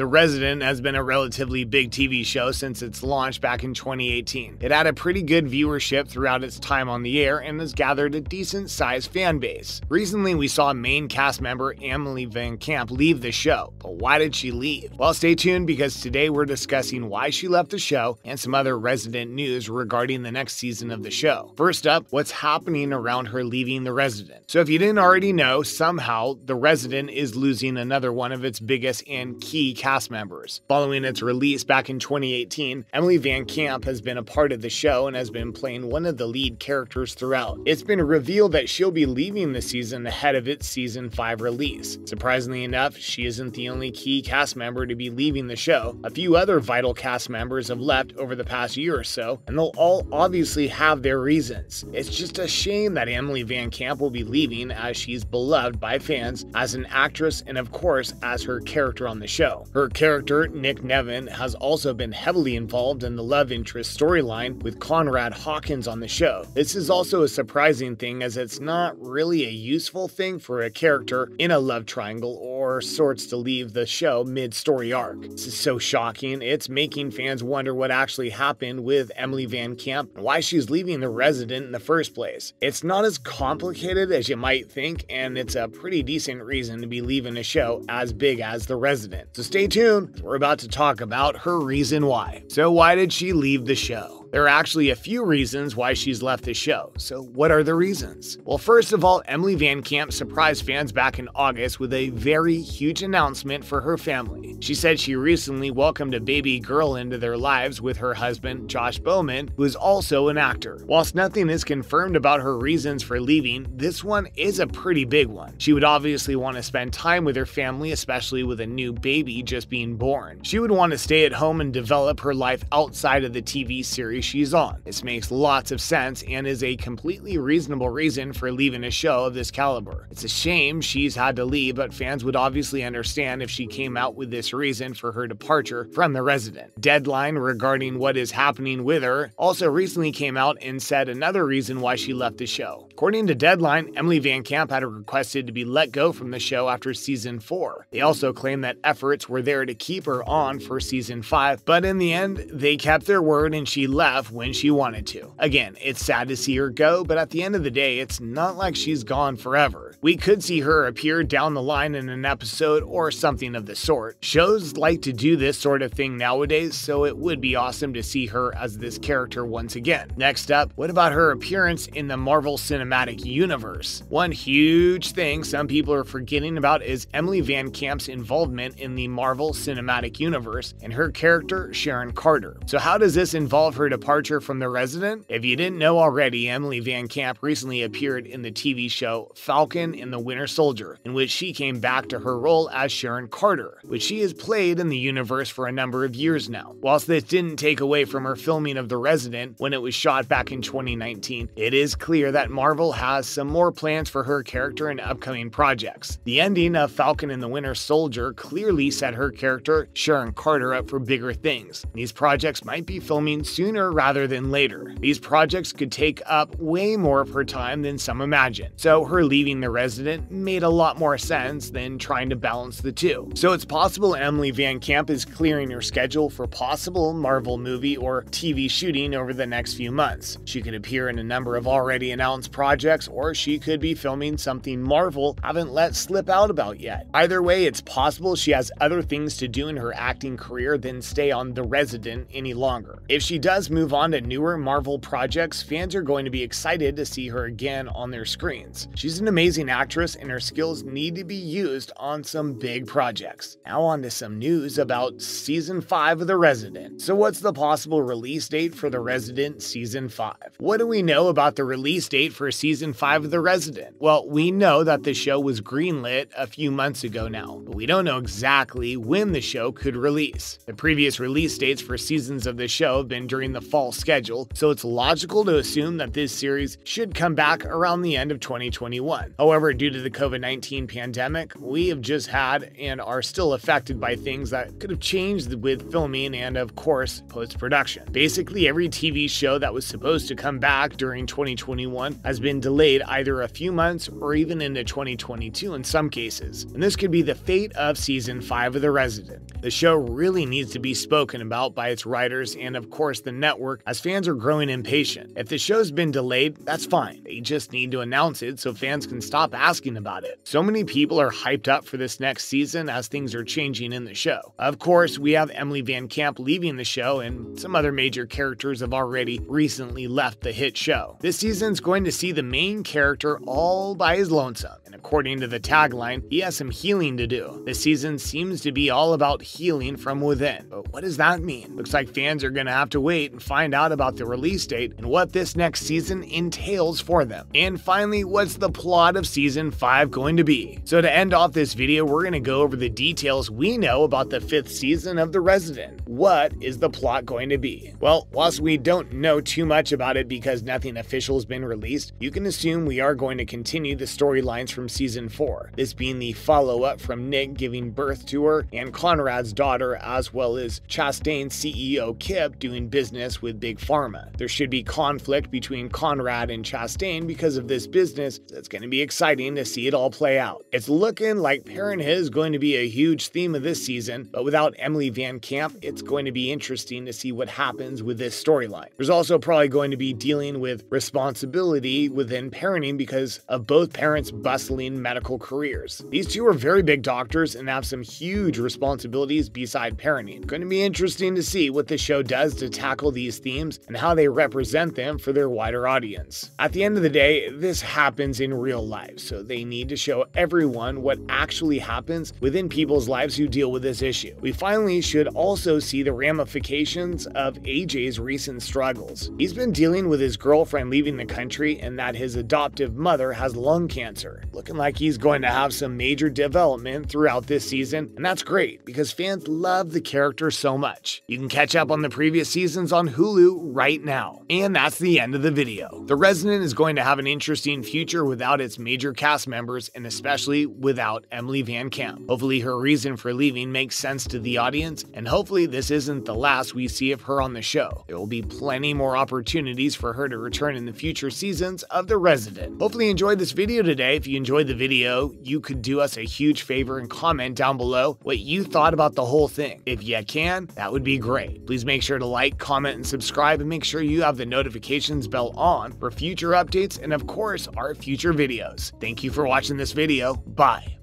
The Resident has been a relatively big TV show since its launch back in 2018. It had a pretty good viewership throughout its time on the air and has gathered a decent sized fan base. Recently, we saw main cast member Emily Van Camp leave the show, but why did she leave? Well, stay tuned because today we're discussing why she left the show and some other Resident news regarding the next season of the show. First up, what's happening around her leaving The Resident. So, if you didn't already know, somehow The Resident is losing another one of its biggest and key cast members. Following its release back in 2018, Emily Van Camp has been a part of the show and has been playing one of the lead characters throughout. It's been revealed that she'll be leaving the season ahead of its season 5 release. Surprisingly enough, she isn't the only key cast member to be leaving the show. A few other vital cast members have left over the past year or so, and they'll all obviously have their reasons. It's just a shame that Emily Van Camp will be leaving as she's beloved by fans as an actress and, of course, as her character on the show. Her character, Nic Nevin, has also been heavily involved in the love interest storyline with Conrad Hawkins on the show. This is also a surprising thing as it's not really a useful thing for a character in a love triangle or sorts to leave the show mid story arc. This is so shocking, it's making fans wonder what actually happened with Emily Van Camp and why she's leaving the resident in the first place. It's not as complicated as you might think, and it's a pretty decent reason to be leaving a show as big as the resident. So stay tuned, we're about to talk about her reason why. So, why did she leave the show? There are actually a few reasons why she's left the show, so what are the reasons? Well, first of all, Emily Van Camp surprised fans back in August with a very huge announcement for her family. She said she recently welcomed a baby girl into their lives with her husband, Josh Bowman, who is also an actor. Whilst nothing is confirmed about her reasons for leaving, this one is a pretty big one. She would obviously want to spend time with her family, especially with a new baby just being born. She would want to stay at home and develop her life outside of the TV series she's on. This makes lots of sense and is a completely reasonable reason for leaving a show of this caliber. It's a shame she's had to leave, but fans would obviously understand if she came out with this reason for her departure from The Resident. Deadline regarding what is happening with her also recently came out and said another reason why she left the show. According to Deadline, Emily Van Camp had requested to be let go from the show after season 4. They also claimed that efforts were there to keep her on for season 5, but in the end, they kept their word and she left when she wanted to. Again, it's sad to see her go, but at the end of the day, it's not like she's gone forever. We could see her appear down the line in an episode or something of the sort. Shows like to do this sort of thing nowadays, so it would be awesome to see her as this character once again. Next up, what about her appearance in the Marvel Cinematic Universe? One huge thing some people are forgetting about is Emily Van Camp's involvement in the Marvel Cinematic Universe and her character, Sharon Carter. So, how does this involve her departure from The Resident? If you didn't know already, Emily Van Camp recently appeared in the TV show Falcon and the Winter Soldier, in which she came back to her role as Sharon Carter, which she has played in the universe for a number of years now. Whilst this didn't take away from her filming of The Resident when it was shot back in 2019, it is clear that Marvel has some more plans for her character in upcoming projects. The ending of Falcon and the Winter Soldier clearly set her character, Sharon Carter, up for bigger things. These projects might be filming sooner rather than later. These projects could take up way more of her time than some imagine, so her leaving the resident made a lot more sense than trying to balance the two. So it's possible Emily Van Camp is clearing her schedule for possible Marvel movie or TV shooting over the next few months. She could appear in a number of already announced projects, or she could be filming something Marvel haven't let slip out about yet. Either way, it's possible she has other things to do in her acting career than stay on The Resident any longer. If she does move on to newer Marvel projects, fans are going to be excited to see her again on their screens. She's an amazing actress and her skills need to be used on some big projects. Now on to some news about season 5 of The Resident. So what's the possible release date for The Resident season 5? What do we know about the release date for season 5 of The Resident? Well, we know that the show was greenlit a few months ago now, but we don't know exactly when the show could release. The previous release dates for seasons of the show have been during the fall schedule, so it's logical to assume that this series should come back around the end of 2021. However, due to the COVID 19 pandemic, we have just had and are still affected by things that could have changed with filming and, of course, post production. Basically, every TV show that was supposed to come back during 2021 has been delayed either a few months or even into 2022 in some cases, and this could be the fate of season 5 of The Resident. The show really needs to be spoken about by its writers and, of course, the network, as fans are growing impatient. If the show's been delayed, that's fine. They just need to announce it so fans can stop asking about it. So many people are hyped up for this next season as things are changing in the show. Of course, we have Emily Van Camp leaving the show, and some other major characters have already recently left the hit show. This season's going to see the main character all by his lonesome, and according to the tagline, he has some healing to do. This season seems to be all about healing from within. But what does that mean? Looks like fans are to have to wait and find out about the release date and what this next season entails for them. And finally, what's the plot of season 5 going to be? So to end off this video, we're to go over the details we know about the fifth season of The Resident. What is the plot going to be? Well, whilst we don't know too much about it because nothing official has been released, you can assume we are going to continue the storylines from season 4, this being the follow up from Nic giving birth to her and Conrad's daughter, as well as Chastain's CEO Kit doing business with Big Pharma. There should be conflict between Conrad and Chastain because of this business. It's going to be exciting to see it all play out. It's looking like parenthood is going to be a huge theme of this season, but without Emily Van Camp, it's going to be interesting to see what happens with this storyline. There's also probably going to be dealing with responsibility within parenting because of both parents' bustling medical careers. These two are very big doctors and have some huge responsibilities beside parenting. Going to be interesting to see what the show does to tackle these themes and how they represent them for their wider audience. At the end of the day, this happens in real life, so they need to show everyone what actually happens within people's lives who deal with this issue. We finally should also see the ramifications of AJ's recent struggles. He's been dealing with his girlfriend leaving the country and that his adoptive mother has lung cancer. Looking like he's going to have some major development throughout this season, and that's great because fans love the character so much. You can catch up on the previous seasons on Hulu right now. And that's the end of the video. The Resident is going to have an interesting future without its major cast members and especially without Emily Van Camp. Hopefully her reason for leaving makes sense to the audience, and hopefully this isn't the last we see of her on the show. There will be plenty more opportunities for her to return in the future seasons of The Resident. Hopefully you enjoyed this video today. If you enjoyed the video, you could do us a huge favor and comment down below what you thought about the whole thing. If you can, that would be great. Please make sure to like, comment, and subscribe, and make sure you have the notifications bell on for future updates and, of course, our future videos. Thank you for watching this video. Bye.